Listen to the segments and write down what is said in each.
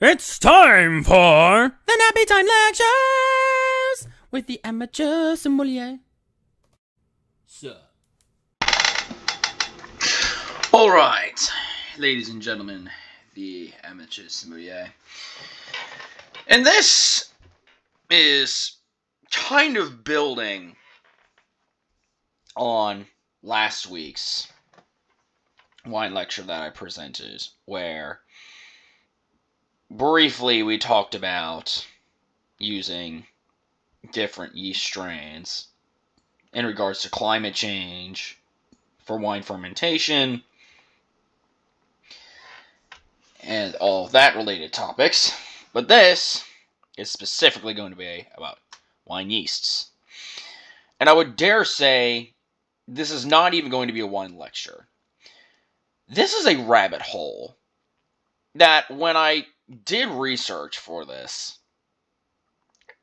It's time for the Nappy Time Lectures with the amateur sommelier. Sir. All right, ladies and gentlemen, the amateur sommelier. And this is kind of building on last week's wine lecture that I presented, where briefly we talked about using different yeast strains in regards to climate change for wine fermentation and all that related topics. But this is specifically going to be about wine yeasts. And I would dare say this is not even going to be a wine lecture. This is a rabbit hole that when I did research for this,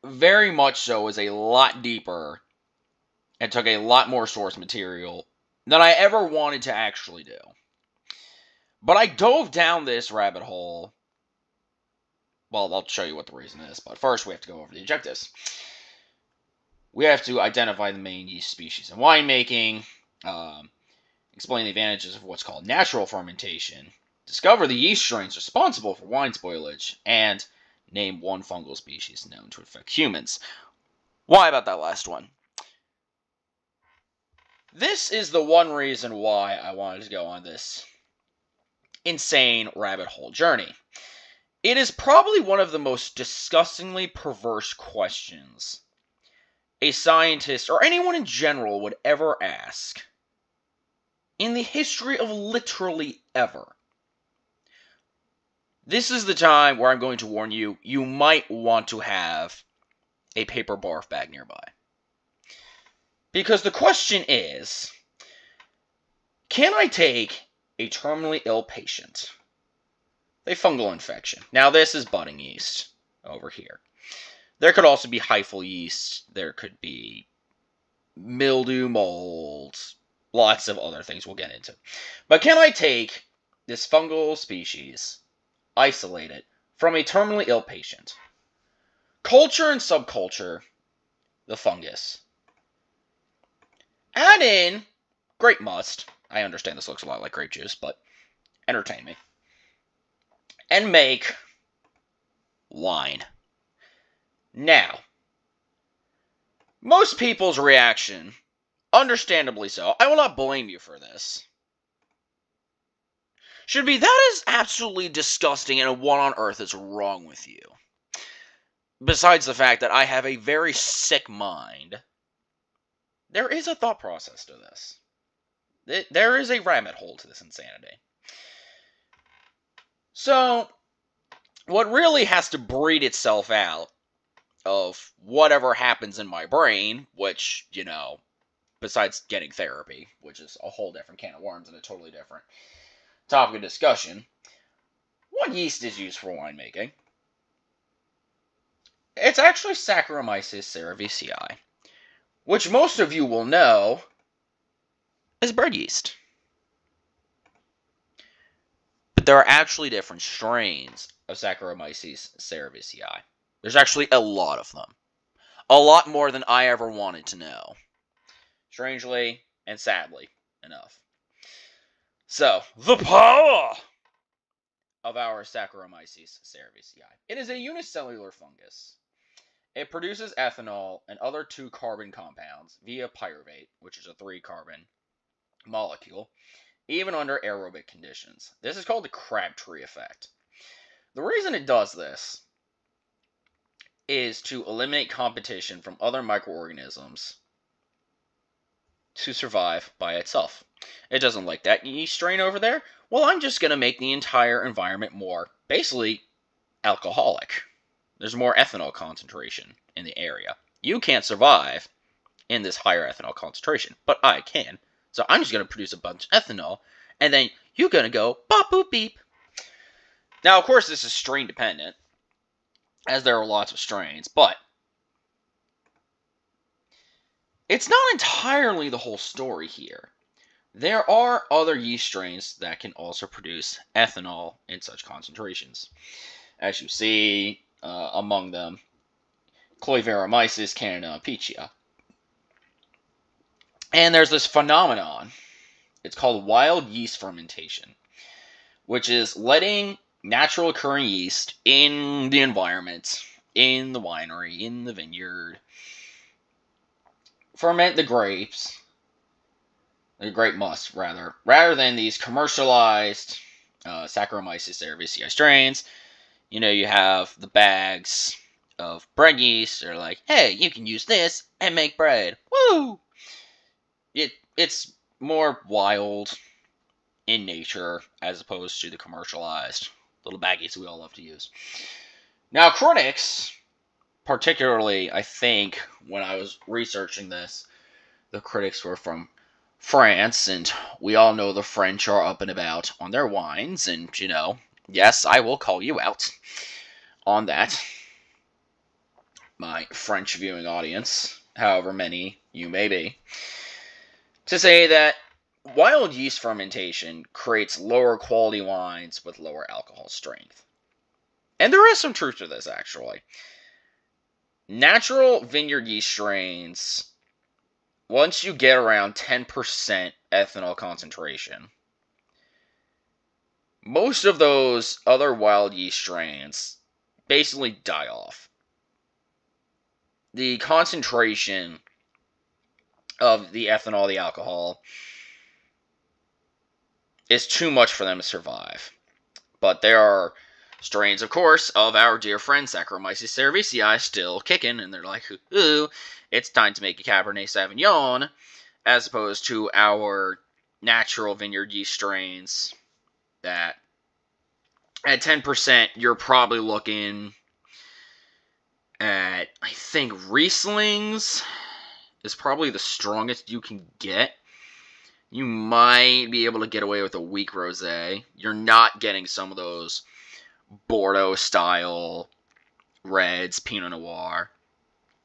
very much so was a lot deeper and took a lot more source material than I ever wanted to actually do. But I dove down this rabbit hole. Well, I'll show you what the reason is, but first we have to go over the objectives. We have to identify the main yeast species in winemaking, um, explain the advantages of what's called natural fermentation, discover the yeast strains responsible for wine spoilage, and name one fungal species known to affect humans. Why about that last one? This is the one reason why I wanted to go on this insane rabbit hole journey. It is probably one of the most disgustingly perverse questions a scientist or anyone in general would ever ask in the history of literally ever. This is the time where I'm going to warn you, you might want to have a paper barf bag nearby. Because the question is can I take a terminally ill patient, a fungal infection? Now, this is budding yeast over here. There could also be hyphal yeast, there could be mildew, mold, lots of other things we'll get into. But can I take this fungal species, isolate it from a terminally ill patient, culture and subculture the fungus, add in grape must. I understand this looks a lot like grape juice, but entertain me. And make wine. Now, most people's reaction, understandably so, I will not blame you for this, should be that is absolutely disgusting and what on earth is wrong with you? Besides the fact that I have a very sick mind, there is a thought process to this. There is a rabbit hole to this insanity. So, what really has to breed itself out of whatever happens in my brain, which, you know, besides getting therapy, which is a whole different can of worms and a totally different topic of discussion, what yeast is used for winemaking? It's actually Saccharomyces cerevisiae, which most of you will know is bread yeast. But there are actually different strains of Saccharomyces cerevisiae. There's actually a lot of them. A lot more than I ever wanted to know. Strangely and sadly enough. So, the power of our Saccharomyces cerevisiae. It is a unicellular fungus. It produces ethanol and other two carbon compounds via pyruvate, which is a three carbon molecule, even under aerobic conditions. This is called the Crabtree effect. The reason it does this is to eliminate competition from other microorganisms to survive by itself. It doesn't like that yeast strain over there. Well, I'm just going to make the entire environment more, basically, alcoholic. There's more ethanol concentration in the area. You can't survive in this higher ethanol concentration, but I can. So I'm just going to produce a bunch of ethanol, and then you're going to go bop boop beep. Now, of course, this is strain dependent as there are lots of strains, but it's not entirely the whole story here. There are other yeast strains that can also produce ethanol in such concentrations. as you see uh, among them Chloeveromyces canina pichia. And there's this phenomenon. It's called wild yeast fermentation, which is letting natural occurring yeast in the environment, in the winery, in the vineyard, ferment the grapes, the grape must rather, rather than these commercialized uh, Saccharomyces cerevisiae strains. You know, you have the bags of bread yeast. They're like, hey, you can use this and make bread. Woo! It it's more wild in nature as opposed to the commercialized little baggies we all love to use. Now, critics, particularly, I think, when I was researching this, the critics were from France, and we all know the French are up and about on their wines, and, you know, yes, I will call you out on that. My French viewing audience, however many you may be to say that wild yeast fermentation creates lower quality wines with lower alcohol strength. And there is some truth to this, actually. Natural vineyard yeast strains, once you get around 10% ethanol concentration, most of those other wild yeast strains basically die off. The concentration of the ethanol, the alcohol, is too much for them to survive. But there are strains, of course, of our dear friend Saccharomyces cerevisiae still kicking, and they're like, ooh, it's time to make a Cabernet Sauvignon, as opposed to our natural vineyard yeast strains that at 10%, you're probably looking at, I think, Rieslings is probably the strongest you can get. You might be able to get away with a weak rosé. You're not getting some of those Bordeaux style reds, Pinot Noir.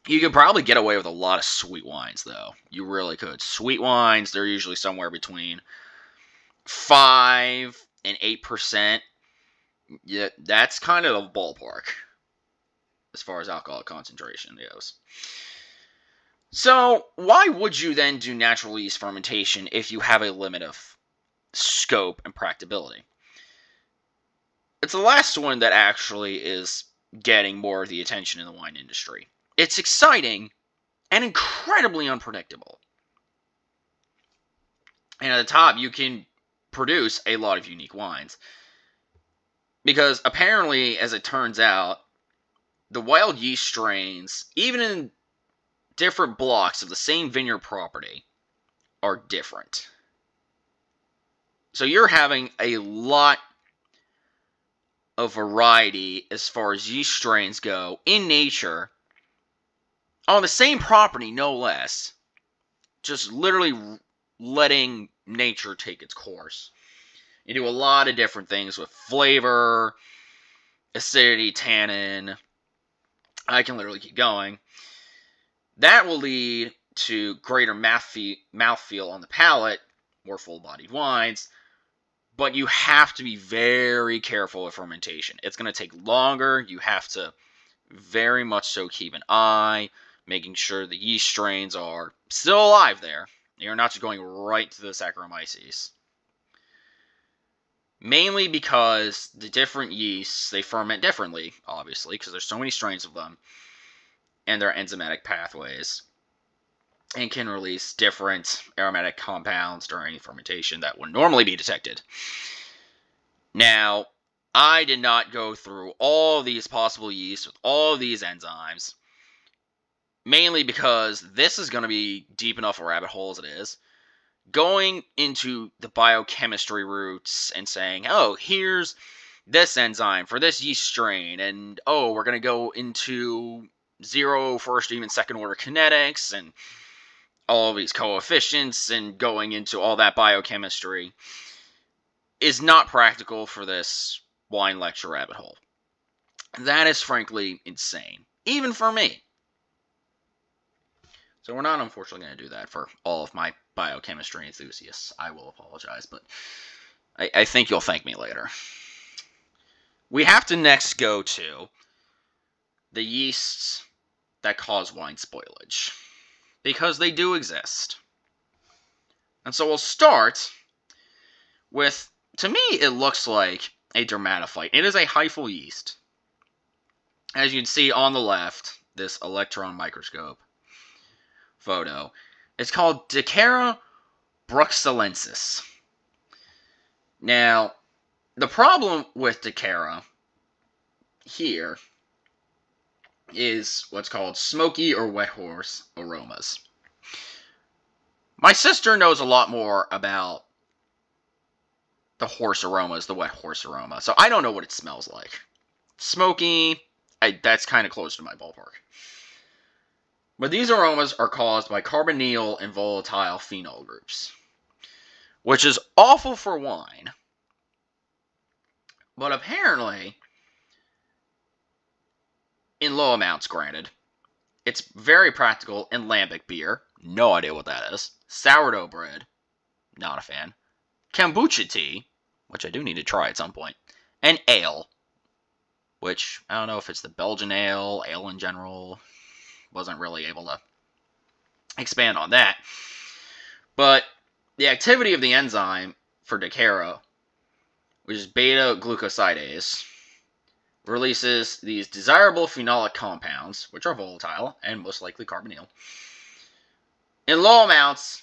You could probably get away with a lot of sweet wines, though. You really could. Sweet wines, they're usually somewhere between 5 and 8%. Yeah, that's kind of a ballpark as far as alcohol concentration goes. So, why would you then do natural yeast fermentation if you have a limit of scope and practicability? It's the last one that actually is getting more of the attention in the wine industry. It's exciting and incredibly unpredictable. And at the top, you can produce a lot of unique wines. Because apparently, as it turns out, the wild yeast strains, even in different blocks of the same vineyard property are different. So you're having a lot of variety as far as yeast strains go in nature on the same property, no less. Just literally letting nature take its course. You do a lot of different things with flavor, acidity, tannin. I can literally keep going. That will lead to greater mouthfeel on the palate, more full bodied wines, but you have to be very careful with fermentation. It's going to take longer. You have to very much so keep an eye, making sure the yeast strains are still alive there. You're not just going right to the Saccharomyces. Mainly because the different yeasts, they ferment differently, obviously, because there's so many strains of them and their enzymatic pathways and can release different aromatic compounds during fermentation that would normally be detected. Now, I did not go through all these possible yeasts with all these enzymes, mainly because this is going to be deep enough a rabbit hole as it is. Going into the biochemistry roots and saying, oh, here's this enzyme for this yeast strain, and oh, we're going to go into zero, first, even second order kinetics, and all these coefficients, and going into all that biochemistry is not practical for this wine lecture rabbit hole. That is frankly insane, even for me. So we're not unfortunately going to do that for all of my biochemistry enthusiasts. I will apologize, but I, I think you'll thank me later. we have to next go to the yeasts that cause wine spoilage. Because they do exist. And so we'll start with, to me, it looks like a dermatophyte. It is a hyphal yeast. As you can see on the left, this electron microscope photo. It's called Decara bruxellensis. Now, the problem with Decara here is what's called smoky or wet horse aromas. My sister knows a lot more about the horse aromas, the wet horse aroma. So I don't know what it smells like. Smoky, I, that's kind of close to my ballpark. But these aromas are caused by carbonyl and volatile phenol groups, which is awful for wine. But apparently, in low amounts, granted, it's very practical in lambic beer. No idea what that is. Sourdough bread. Not a fan. Kombucha tea, which I do need to try at some point. And ale, which I don't know if it's the Belgian ale, ale in general. Wasn't really able to expand on that. But the activity of the enzyme for Decara, which is beta glucosidase, releases these desirable phenolic compounds, which are volatile and most likely carbonyl. In low amounts,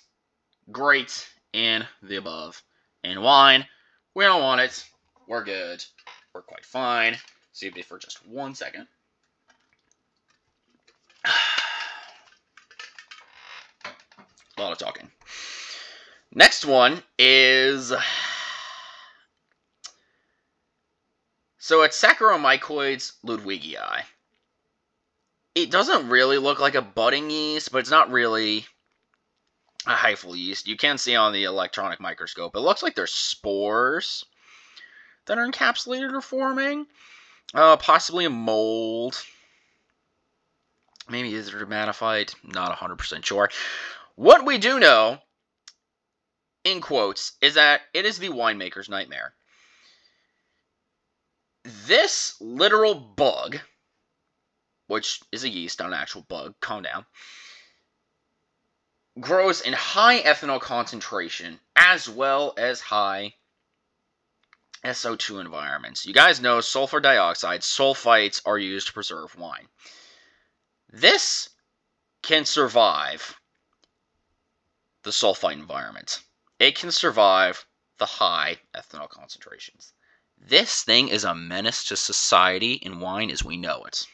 great in the above. In wine, we don't want it. We're good. We're quite fine. Save me for just one second. A lot of talking. Next one is. So it's Saccharomycoides ludwigii. It doesn't really look like a budding yeast, but it's not really a hyphal yeast. You can see on the electronic microscope, it looks like there's spores that are encapsulated or forming. Uh, possibly a mold. Maybe is dermatophyte? Not 100% sure. What we do know, in quotes, is that it is the winemaker's nightmare. This literal bug, which is a yeast, not an actual bug, calm down, grows in high ethanol concentration as well as high SO2 environments. You guys know sulfur dioxide, sulfites are used to preserve wine. This can survive the sulfite environment. It can survive the high ethanol concentrations. This thing is a menace to society in wine as we know it.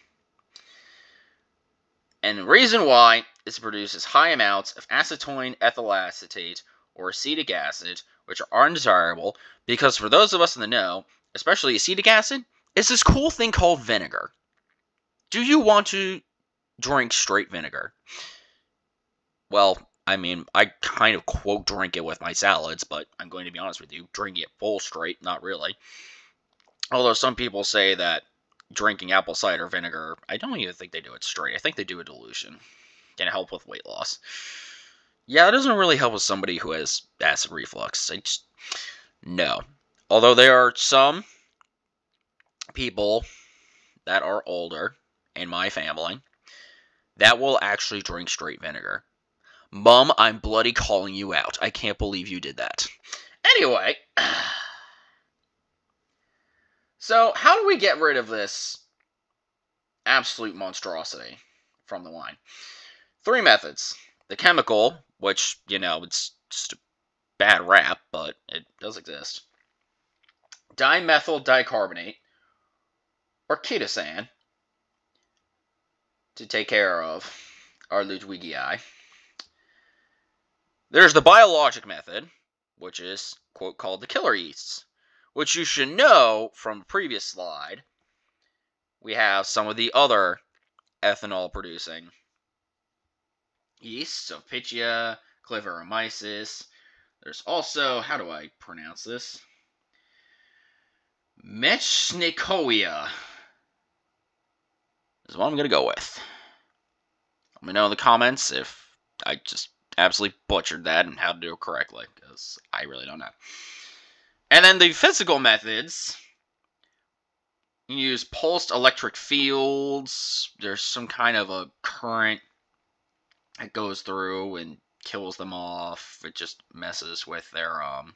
And the reason why is it produces high amounts of acetone ethyl acetate or acetic acid, which are undesirable because for those of us in the know, especially acetic acid, is this cool thing called vinegar. Do you want to drink straight vinegar? Well, I mean, I kind of quote drink it with my salads, but I'm going to be honest with you, drinking it full straight, not really. Although some people say that drinking apple cider vinegar, I don't even think they do it straight. I think they do a dilution. Can help with weight loss. Yeah, it doesn't really help with somebody who has acid reflux. I just no. Although there are some people that are older in my family that will actually drink straight vinegar. Mom, I'm bloody calling you out. I can't believe you did that. Anyway, so how do we get rid of this absolute monstrosity from the wine? Three methods. The chemical, which, you know, it's just a bad rap, but it does exist. Dimethyl dicarbonate, or ketosan, to take care of our Ludwigii. There's the biologic method, which is, quote, called the killer yeasts, which you should know from the previous slide. We have some of the other ethanol producing yeasts, so Pichia, Cleveromyces. There's also, how do I pronounce this? Mechnicoia is what I'm going to go with. Let me know in the comments if I just absolutely butchered that and how to do it correctly, because I really don't know. And then the physical methods You use pulsed electric fields. There's some kind of a current that goes through and kills them off. It just messes with their um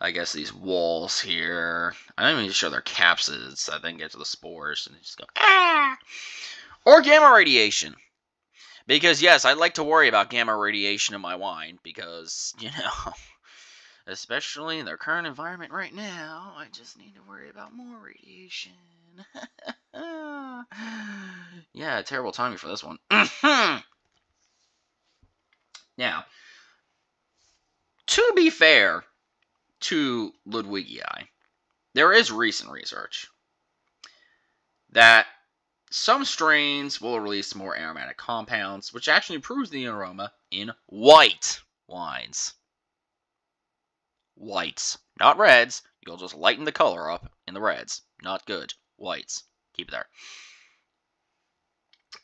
I guess these walls here. I don't even show their capsids. I then get to the spores and just go ah or gamma radiation. Because yes, I like to worry about gamma radiation in my wine because you know, especially in their current environment right now, I just need to worry about more radiation. yeah, terrible timing for this one. now, to be fair to Ludwigii, there is recent research that some strains will release more aromatic compounds, which actually improves the aroma in white wines. Whites, not reds. You'll just lighten the color up in the reds. Not good. Whites. Keep it there.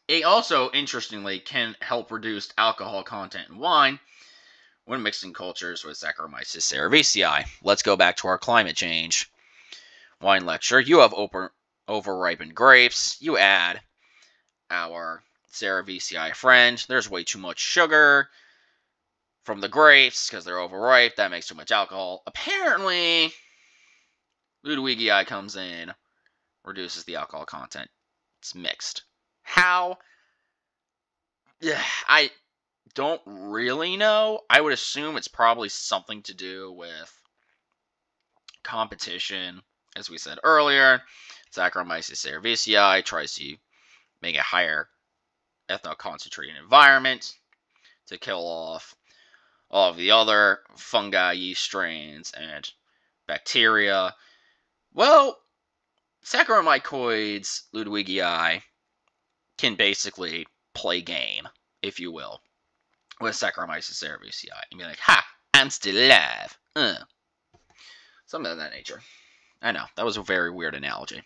It also, interestingly, can help reduce alcohol content in wine when mixing cultures with Saccharomyces cerevisiae. Let's go back to our climate change wine lecture. You have over, overripened grapes. You add our cerevisiae friend. There's way too much sugar from the grapes because they're overripe. That makes too much alcohol. Apparently, Ludwigii comes in, reduces the alcohol content. It's mixed. How? Yeah, I don't really know. I would assume it's probably something to do with competition, as we said earlier. Saccharomyces cerevisiae tries to make a higher ethanol concentrated environment to kill off all of the other fungi, yeast strains, and bacteria. Well, Saccharomycoides ludwigii can basically play game, if you will, with Saccharomyces cerevisiae and be like, "Ha, I'm still alive." Uh. Something of that nature. I know that was a very weird analogy.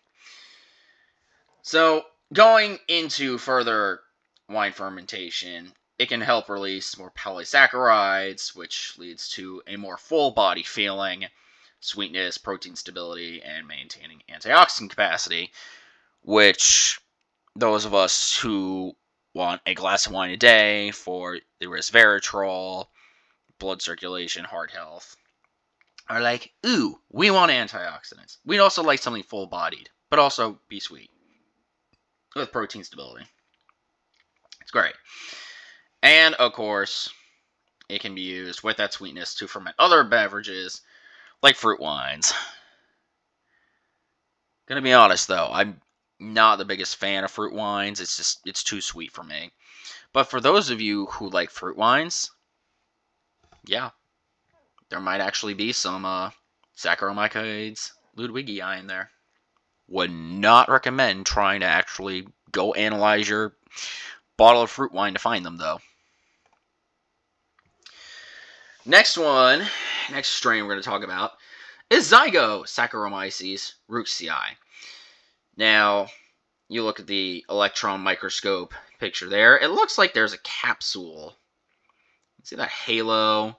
So, going into further wine fermentation, it can help release more polysaccharides, which leads to a more full body feeling, sweetness, protein stability, and maintaining antioxidant capacity, which those of us who want a glass of wine a day for the resveratrol, blood circulation, heart health, are like, ooh, we want antioxidants. We'd also like something full bodied, but also be sweet with protein stability. It's great. And of course, it can be used with that sweetness to ferment other beverages like fruit wines. Gonna be honest though, I'm not the biggest fan of fruit wines. It's just it's too sweet for me. But for those of you who like fruit wines, yeah, there might actually be some uh, Saccharomyces ludwigii in there would not recommend trying to actually go analyze your bottle of fruit wine to find them, though. Next one, next strain we're going to talk about is Zygo Saccharomyces rooksii. Now, you look at the electron microscope picture there. It looks like there's a capsule. See that halo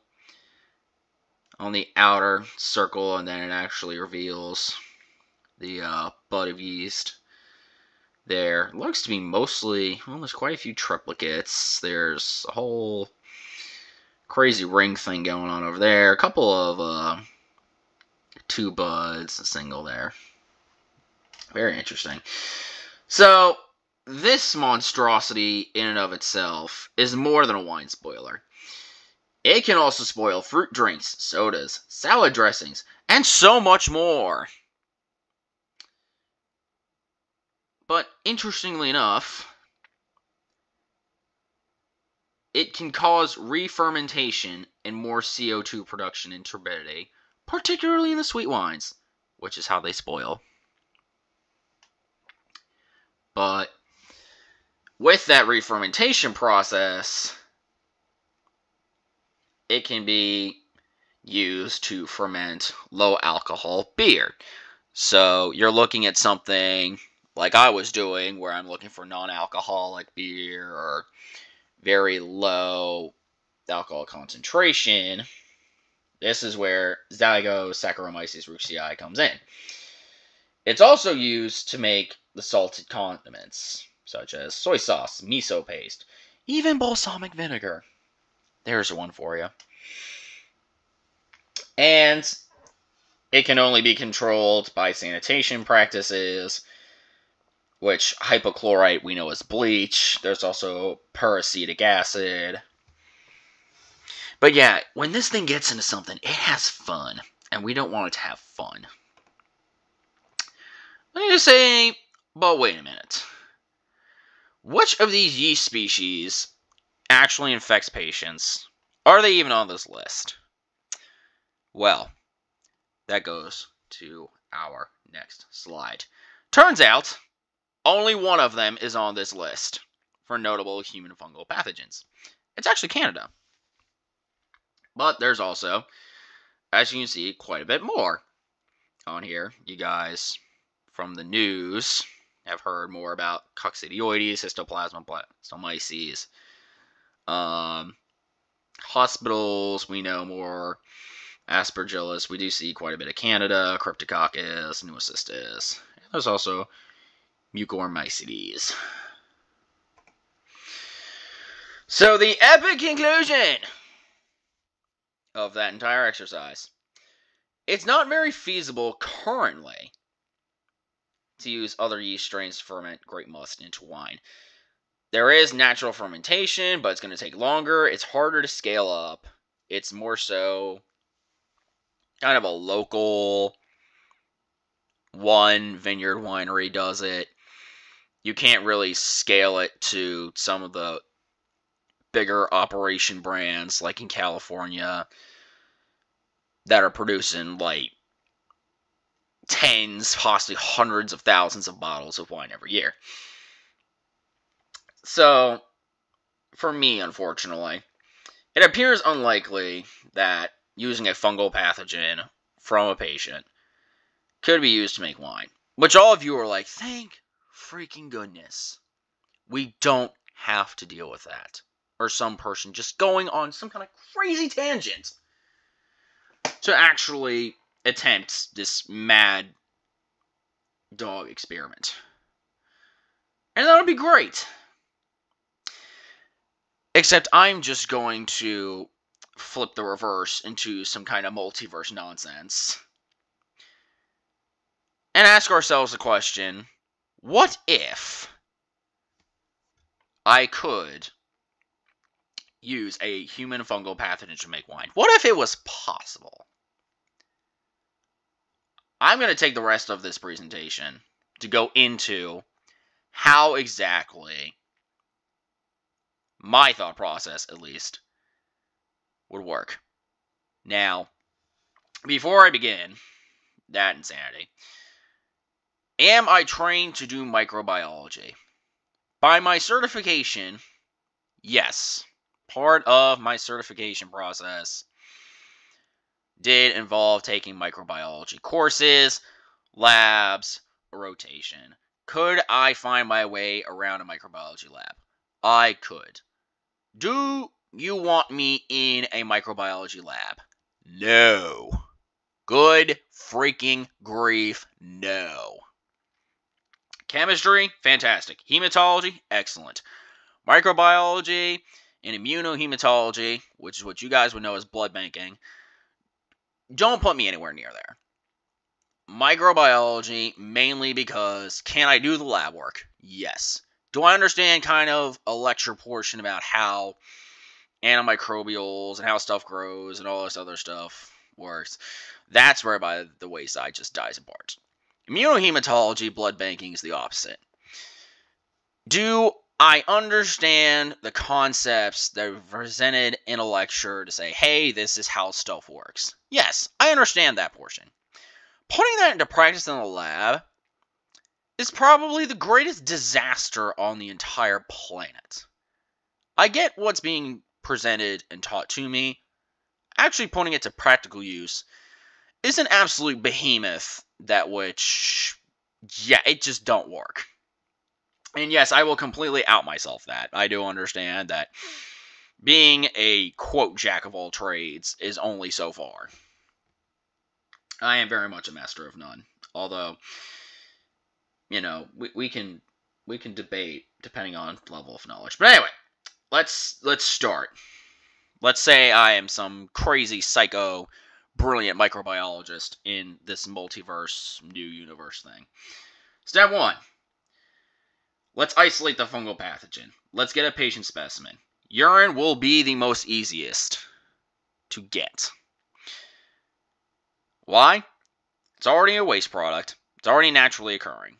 on the outer circle, and then it actually reveals the uh, bud of yeast there. Looks to be mostly, well, there's quite a few triplicates. There's a whole crazy ring thing going on over there. A couple of uh, two buds, a single there. Very interesting. So, this monstrosity in and of itself is more than a wine spoiler. It can also spoil fruit drinks, sodas, salad dressings, and so much more. But interestingly enough, it can cause re-fermentation and more CO2 production in turbidity, particularly in the sweet wines, which is how they spoil. But with that re-fermentation process, it can be used to ferment low alcohol beer. So you're looking at something like I was doing, where I'm looking for non alcoholic beer or very low alcohol concentration, this is where Zygo Saccharomyces rooksii comes in. It's also used to make the salted condiments, such as soy sauce, miso paste, even balsamic vinegar. There's one for you. And it can only be controlled by sanitation practices, which hypochlorite we know is bleach. There's also peracetic acid. But yeah, when this thing gets into something, it has fun. And we don't want it to have fun. Let me just say, but wait a minute. Which of these yeast species actually infects patients? Are they even on this list? Well, that goes to our next slide. Turns out, only one of them is on this list for notable human fungal pathogens. It's actually Canada. But there's also, as you can see, quite a bit more on here. You guys from the news have heard more about coccidioides, histoplasma stomyces. Um, hospitals, we know more aspergillus. We do see quite a bit of Canada, Cryptococcus, Pneumocystis. There's also Mucormycetes. So the epic conclusion of that entire exercise. It's not very feasible currently to use other yeast strains to ferment grape must into wine. There is natural fermentation, but it's going to take longer. It's harder to scale up. It's more so kind of a local one vineyard winery does it. You can't really scale it to some of the bigger operation brands like in California that are producing like tens, possibly hundreds of thousands of bottles of wine every year. So, for me, unfortunately, it appears unlikely that using a fungal pathogen from a patient could be used to make wine. Which all of you are like, thank freaking goodness. We don't have to deal with that. Or some person just going on some kind of crazy tangent to actually attempt this mad dog experiment. And that would be great. Except I'm just going to flip the reverse into some kind of multiverse nonsense and ask ourselves the question what if I could use a human fungal pathogen to make wine? What if it was possible? I'm going to take the rest of this presentation to go into how exactly my thought process, at least, would work. Now, before I begin that insanity, am I trained to do microbiology? By my certification, yes. Part of my certification process did involve taking microbiology courses, labs, rotation. Could I find my way around a microbiology lab? I could. Do you want me in a microbiology lab? No. Good freaking grief, no. Chemistry, fantastic. Hematology, excellent. Microbiology and immunohematology, which is what you guys would know as blood banking, don't put me anywhere near there. Microbiology, mainly because can I do the lab work? Yes. Do I understand kind of a lecture portion about how antimicrobials and how stuff grows and all this other stuff works? That's where by the wayside just dies apart. Immunohematology, blood banking is the opposite. Do I understand the concepts that are presented in a lecture to say, hey, this is how stuff works? Yes, I understand that portion. Putting that into practice in the lab is probably the greatest disaster on the entire planet. I get what's being presented and taught to me. Actually, putting it to practical use is an absolute behemoth that which, yeah, it just don't work. And yes, I will completely out myself that. I do understand that being a quote jack of all trades is only so far. I am very much a master of none. Although, you know, we, we can we can debate depending on level of knowledge. But anyway, let's let's start. Let's say I am some crazy psycho brilliant microbiologist in this multiverse new universe thing. Step 1. Let's isolate the fungal pathogen. Let's get a patient specimen. Urine will be the most easiest to get. Why? It's already a waste product. It's already naturally occurring.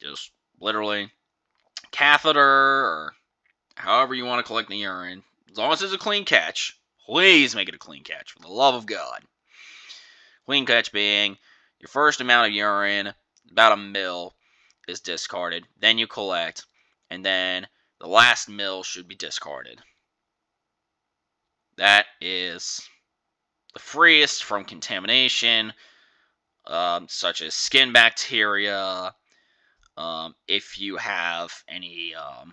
Just literally catheter or however you want to collect the urine. As long as it's a clean catch, please make it a clean catch for the love of God. Clean catch being your first amount of urine, about a mill, is discarded. Then you collect, and then the last mill should be discarded. That is the freest from contamination, um, such as skin bacteria. Um, if you have any um,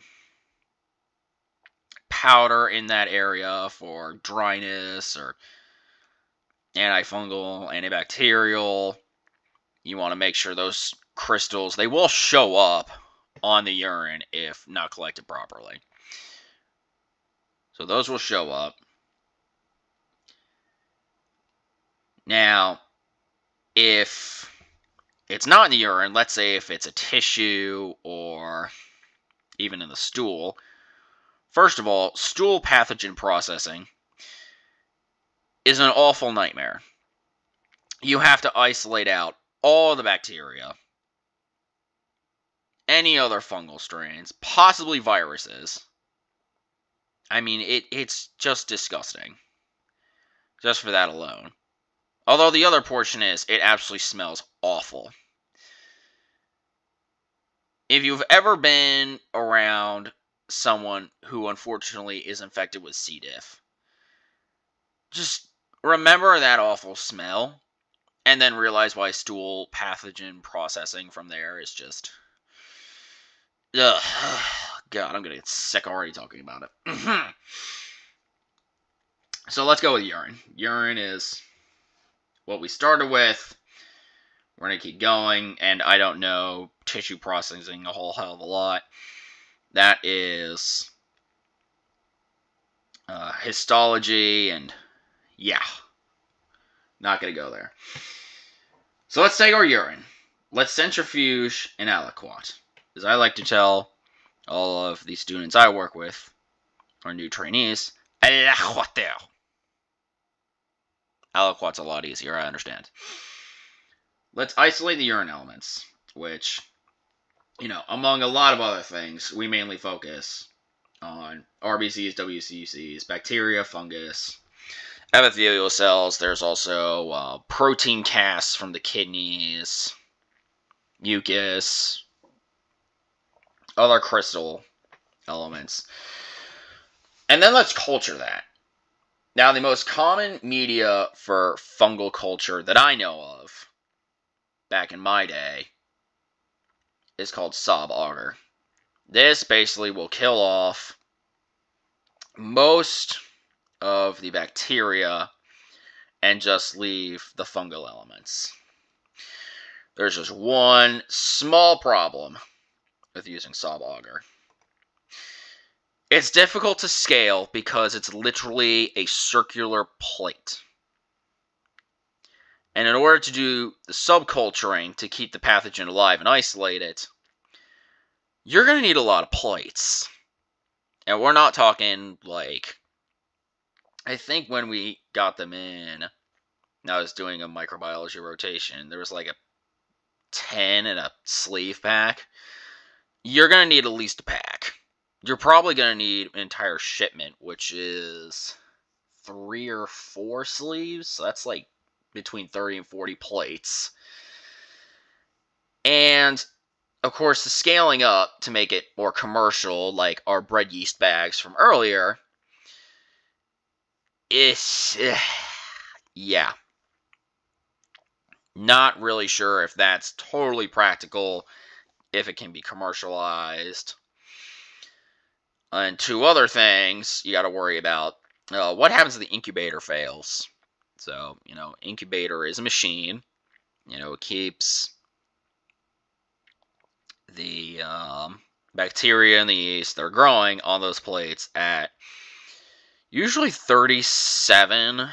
powder in that area for dryness or antifungal, antibacterial, you want to make sure those crystals they will show up on the urine if not collected properly. So those will show up. Now, if it's not in the urine, let's say if it's a tissue or even in the stool, first of all, stool pathogen processing is an awful nightmare. You have to isolate out all the bacteria, any other fungal strains, possibly viruses. I mean, it, it's just disgusting. Just for that alone. Although the other portion is, it absolutely smells awful. If you've ever been around someone who unfortunately is infected with C. diff, just remember that awful smell and then realize why stool pathogen processing from there is just. Ugh. God, I'm gonna get sick already talking about it. so let's go with urine. Urine is what we started with. We're to keep going, and I don't know tissue processing a whole hell of a lot. That is uh, histology, and yeah, not going to go there. So let's take our urine. Let's centrifuge an aliquot. As I like to tell all of the students I work with, or new trainees, aliquoter. Aliquot's a lot easier, I understand. Let's isolate the urine elements, which, you know, among a lot of other things, we mainly focus on RBCs, WCCs, bacteria, fungus, epithelial cells. There's also uh, protein casts from the kidneys, mucus, other crystal elements. And then let's culture that. Now, the most common media for fungal culture that I know of back in my day is called sob agar. This basically will kill off most of the bacteria and just leave the fungal elements. There's just one small problem with using sob agar. It's difficult to scale because it's literally a circular plate. And in order to do the subculturing to keep the pathogen alive and isolate it, you're going to need a lot of plates. And we're not talking like. I think when we got them in, I was doing a microbiology rotation, there was like a 10 and a sleeve pack. You're going to need at least a pack you're probably going to need an entire shipment, which is three or four sleeves. So that's like between 30 and 40 plates. And of course, the scaling up to make it more commercial, like our bread yeast bags from earlier, is. Yeah. Not really sure if that's totally practical, if it can be commercialized. And two other things you got to worry about. Uh, what happens if the incubator fails? So, you know, incubator is a machine. You know, it keeps the um, bacteria and the yeast they're growing on those plates at usually 37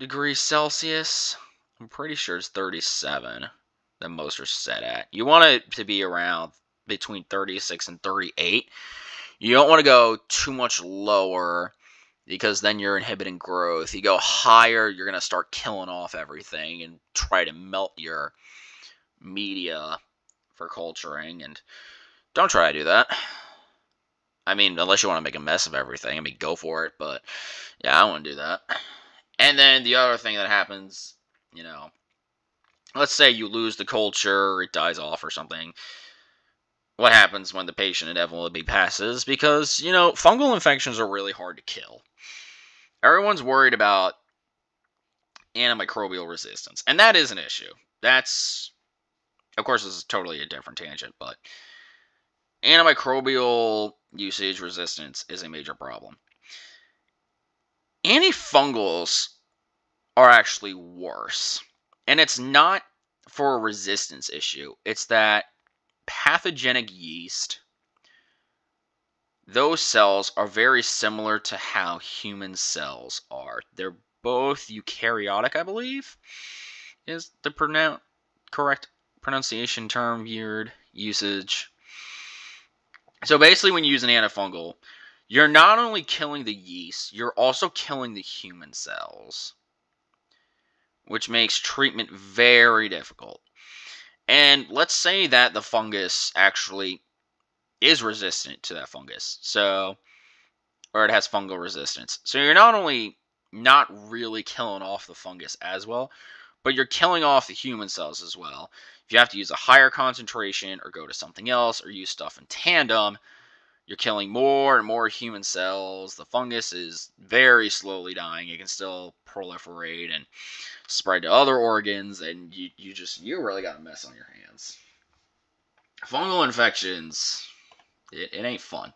degrees Celsius. I'm pretty sure it's 37 that most are set at. You want it to be around between 36 and 38. You don't want to go too much lower because then you're inhibiting growth. You go higher, you're going to start killing off everything and try to melt your media for culturing. And don't try to do that. I mean, unless you want to make a mess of everything, I mean, go for it. But yeah, I to do that. And then the other thing that happens, you know, let's say you lose the culture, it dies off or something. What happens when the patient inevitably passes? Because, you know, fungal infections are really hard to kill. Everyone's worried about antimicrobial resistance, and that is an issue. That's, of course, this is totally a different tangent, but antimicrobial usage resistance is a major problem. Antifungals are actually worse. And it's not for a resistance issue, it's that pathogenic yeast, those cells are very similar to how human cells are. They're both eukaryotic, I believe, is the pronoun- correct pronunciation term, weird usage. So basically, when you use an antifungal, you're not only killing the yeast, you're also killing the human cells, which makes treatment very difficult. And let's say that the fungus actually is resistant to that fungus. So, or it has fungal resistance. So you're not only not really killing off the fungus as well, but you're killing off the human cells as well. If you have to use a higher concentration or go to something else or use stuff in tandem, you're killing more and more human cells. The fungus is very slowly dying. It can still proliferate and spread to other organs, and you, you just you really got a mess on your hands. Fungal infections, it, it ain't fun.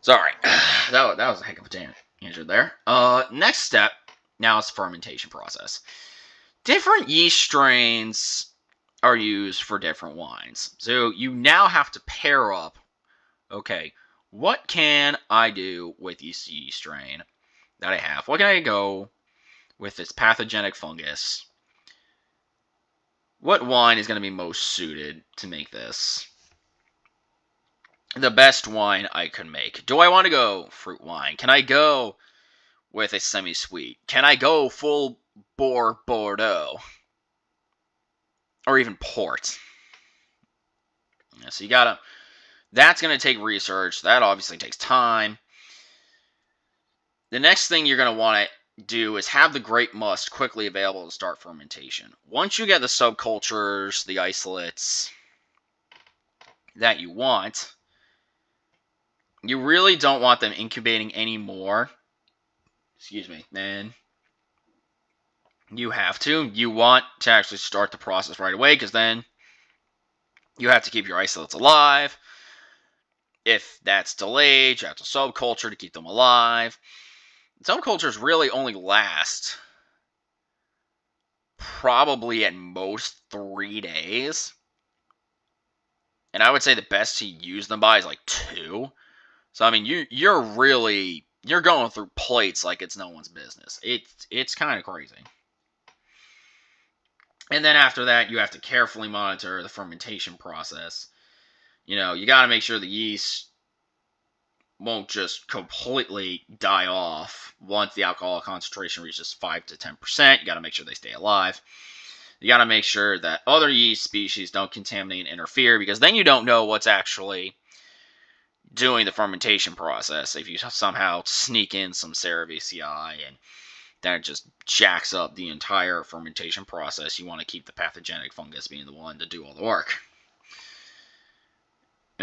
Sorry, that, that was a heck of a tangent there. Uh, next step now is fermentation process. Different yeast strains are used for different wines. So you now have to pair up okay, what can I do with this yeast strain that I have? What can I go with this pathogenic fungus? What wine is going to be most suited to make this the best wine I can make? Do I want to go fruit wine? Can I go with a semi sweet? Can I go full bore Bordeaux? Or even port? Yeah, so you gotta that's to take research. That obviously takes time. The next thing you're to want to do is have the grape must quickly available to start fermentation. Once you get the subcultures, the isolates that you want, you really don't want them incubating anymore. Excuse me, man. You have to. You want to actually start the process right away because then you have to keep your isolates alive. If that's delayed, you have to subculture to keep them alive. Subcultures really only last probably at most three days. And I would say the best to use them by is like two. So I mean you you're really you're going through plates like it's no one's business. It's it's kind of crazy. And then after that, you have to carefully monitor the fermentation process you know, you got to make sure the yeast won't just completely die off once the alcohol concentration reaches 5 to 10%. You got to make sure they stay alive. You got to make sure that other yeast species don't contaminate and interfere because then you don't know what's actually doing the fermentation process. If you somehow sneak in some Cerevisiae and that just jacks up the entire fermentation process, you want to keep the pathogenic fungus being the one to do all the work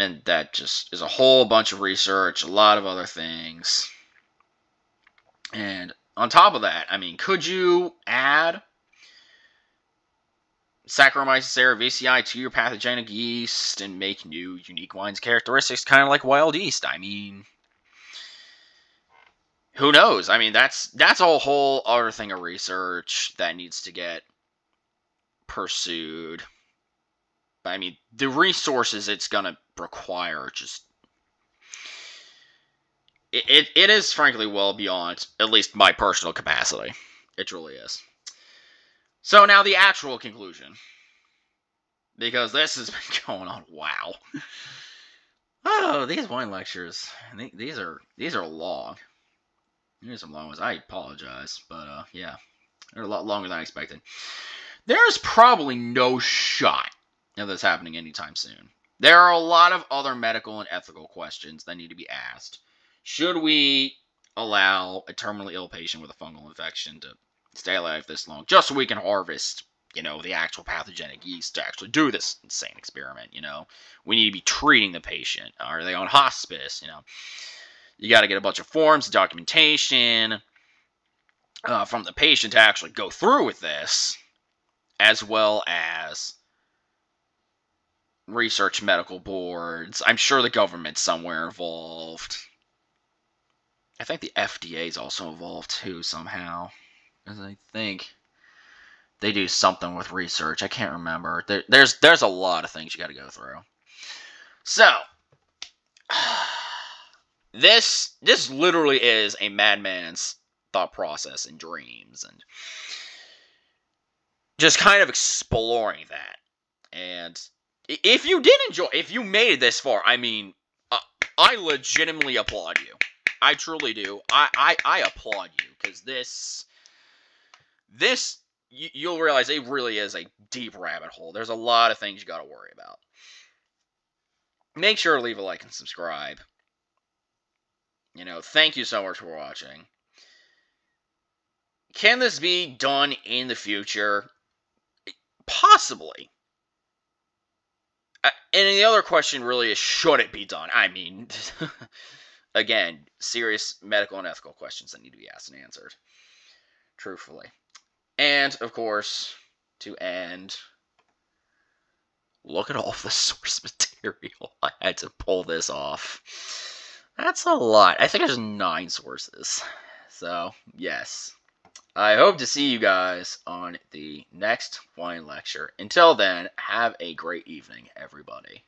and that just is a whole bunch of research, a lot of other things. And on top of that, I mean, could you add Saccharomyces cerevisiae to your pathogenic yeast and make new unique wines characteristics, kind of like wild yeast? I mean, who knows? I mean, that's that's a whole other thing of research that needs to get pursued. I mean, the resources it's gonna require just it, it, it is frankly well beyond at least my personal capacity. It truly is. So now the actual conclusion. Because this has been going on wow. Oh, these wine lectures. These are these are long. Here's some long ones. I apologize, but uh, yeah, they're a lot longer than I expected. There's probably no shot of this happening anytime soon. There are a lot of other medical and ethical questions that need to be asked. Should we allow a terminally ill patient with a fungal infection to stay alive this long just so we can harvest you know, the actual pathogenic yeast to actually do this insane experiment. You know, we need to be treating the patient. Are they on hospice? You know, you got to get a bunch of forms, documentation uh, from the patient to actually go through with this, as well as research medical boards. I'm sure the government's somewhere involved. I think the FDA is also involved too somehow, as I think they do something with research. I can't remember. There, there's there's a lot of things you got to go through. So this this literally is a madman's thought process and dreams and just kind of exploring that. And if you did enjoy, if you made it this far, I mean, uh, I legitimately applaud you. I truly do. I I, I applaud you because this this you, will realize it really is a deep rabbit hole. There's a lot of things you got to worry about. Make sure to leave a like and subscribe. You know, thank you so much for watching. Can this be done in the future? Possibly. Uh, and the other question really is should it be done? I mean, again, serious medical and ethical questions that need to be asked and answered. Truthfully. And, of course, to end, look at all the source material. I had to pull this off. That's a lot. I think there's nine sources. So, yes. I hope to see you guys on the next wine lecture. Until then, have a great evening, everybody.